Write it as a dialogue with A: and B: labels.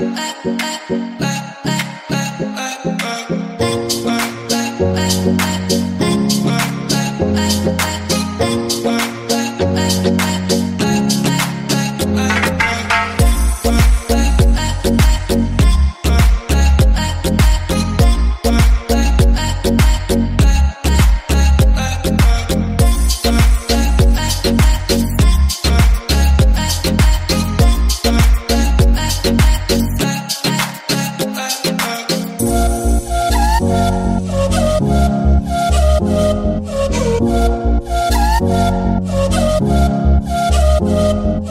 A: I, eh, I, eh, eh. Thank you.